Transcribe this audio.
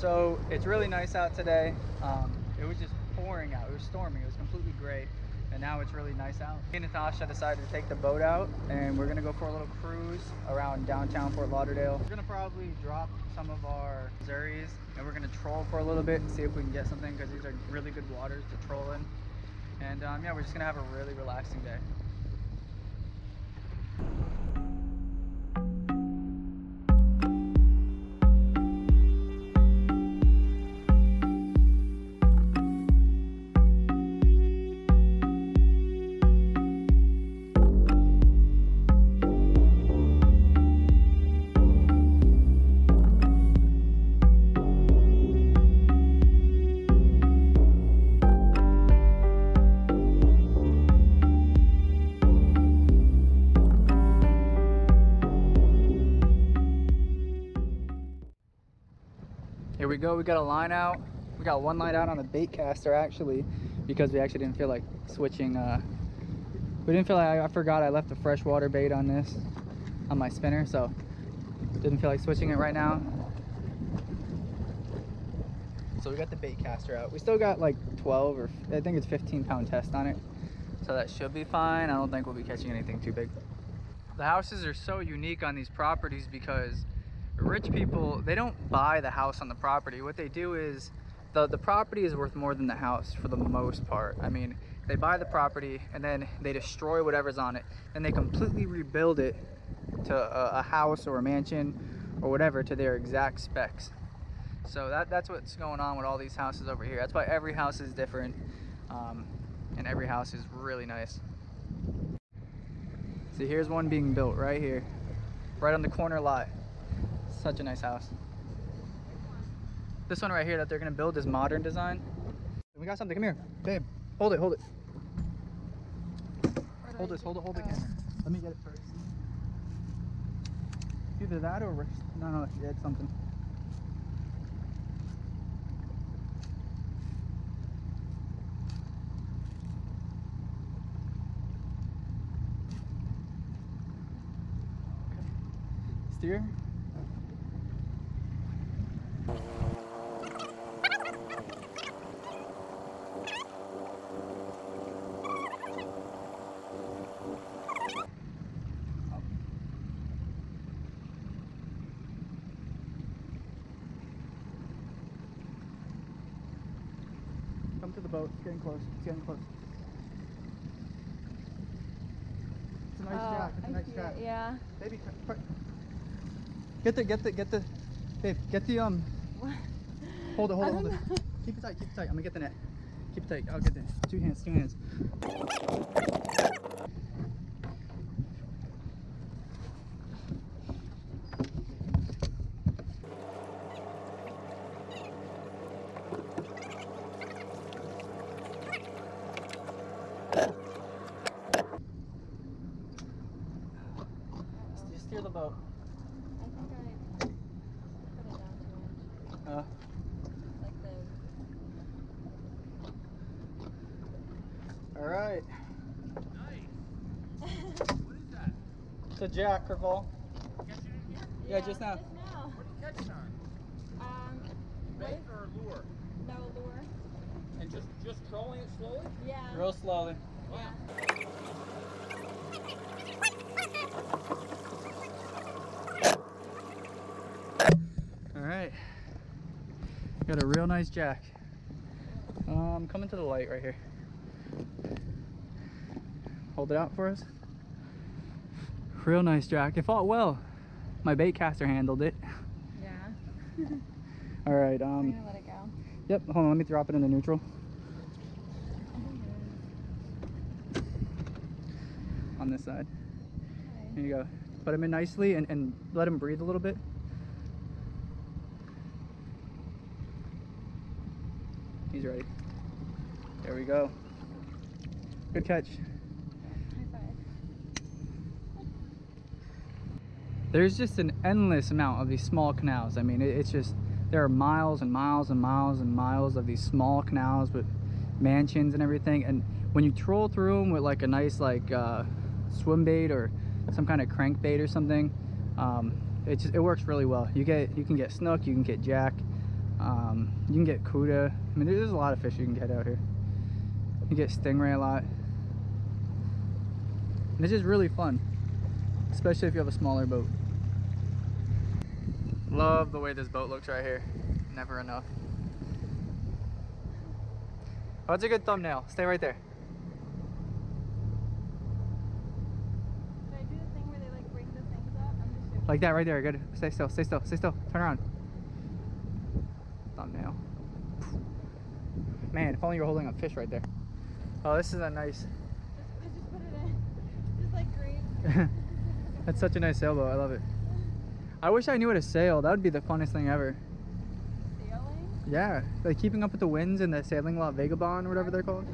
So it's really nice out today. Um, it was just pouring out. It was storming. It was completely gray. And now it's really nice out. Me and Natasha decided to take the boat out and we're gonna go for a little cruise around downtown Fort Lauderdale. We're gonna probably drop some of our Zuris and we're gonna troll for a little bit, see if we can get something because these are really good waters to troll in. And um, yeah, we're just gonna have a really relaxing day. Here we go, we got a line out. We got one line out on the bait caster actually, because we actually didn't feel like switching. Uh, we didn't feel like, I, I forgot I left a freshwater bait on this, on my spinner, so didn't feel like switching it right now. So we got the bait caster out. We still got like 12 or I think it's 15 pound test on it. So that should be fine. I don't think we'll be catching anything too big. The houses are so unique on these properties because rich people they don't buy the house on the property. What they do is the the property is worth more than the house for the most part. I mean they buy the property and then they destroy whatever's on it. And they completely rebuild it to a, a house or a mansion or whatever to their exact specs. So that that's what's going on with all these houses over here. That's why every house is different um, and every house is really nice. See here's one being built right here right on the corner lot such a nice house. This one right here that they're gonna build is modern design. We got something, come here. Babe, hold it, hold it. Hold this, hold it, hold the camera. Let me get it first. Either that or, no, no, yeah, it's something. Steer. Come to the boat. It's getting close. It's getting close. It's a nice Oh, jack. It's a nice jack. it, Yeah. Baby, quick. Get the, get the, get the, babe, get the, um, what? hold it, hold it, hold don't it. know. Keep it tight, keep it tight. I'm gonna get the net. Keep it tight. I'll get the two hands, two hands. Just steer the boat. I think I put it down too much. Uh, Like the. all right. Nice. What is that? It's a jack, Crevalle. Catch it in here? Yeah, just now. Just now. What are you catching on? Um, Bait or lure? no lure. And just just trolling it slowly? Yeah. Real slowly. Yeah. All right. Got a real nice jack. Um, coming to the light right here. Hold it out for us. Real nice jack. It fought well. My bait caster handled it. Yeah. All right. Um. let it go. Yep. Hold on. Let me drop it in the neutral. On this side. Here you go. Put him in nicely and, and let him breathe a little bit. He's ready. There we go. Good catch. There's just an endless amount of these small canals. I mean, it's just, there are miles and miles and miles and miles of these small canals with mansions and everything. And when you troll through them with like a nice like uh, swim bait or some kind of crankbait or something, um, it just, it works really well. You get, you can get snook, you can get jack. Um, you can get cuda. I mean, there's a lot of fish you can get out here. You get stingray a lot. And it's just really fun, especially if you have a smaller boat. Love the way this boat looks right here. Never enough. Oh, that's a good thumbnail. Stay right there. Should I do the thing where they like the things up? I'm just joking. Like that right there. Good. Stay still. Stay still. Stay still. Turn around. Thumbnail. Man, if only you were holding a fish right there. Oh, this is a nice. Just, put it in. Just like great. That's such a nice sailboat. I love it. I wish I knew how to sail. That would be the funnest thing ever. Sailing? Yeah, like keeping up with the winds and the sailing La Vagabonde or whatever they're called.